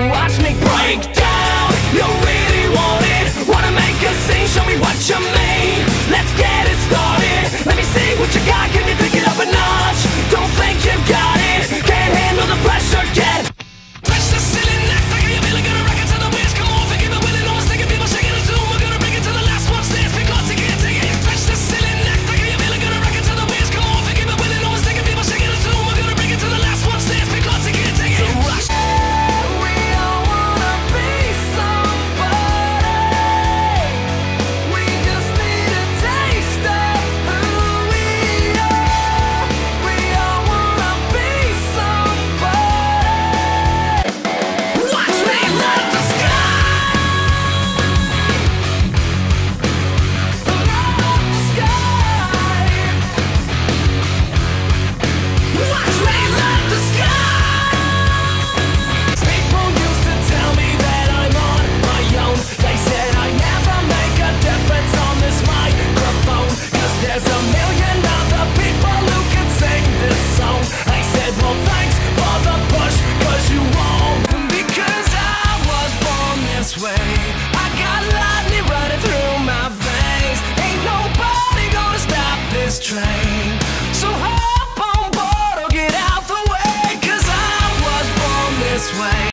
and watch me break down. No.